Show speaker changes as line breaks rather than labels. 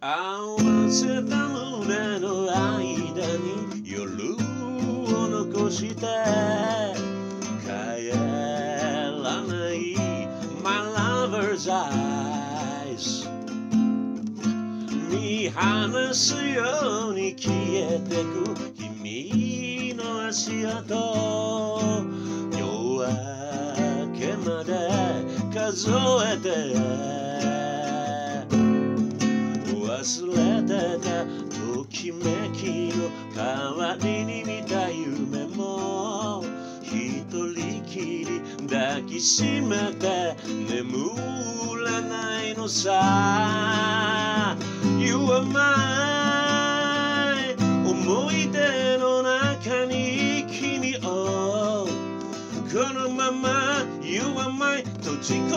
合わせた胸の間に夜を残して帰らない。My lover's eyes 見放すように消えてく。君の足跡夜明けまで数えて忘れてたときめきの代わりに見た夢も一人きり抱きしめて眠れないのさ。You are mine 思い出の中に君を。このまま You are mine 閉じ込められ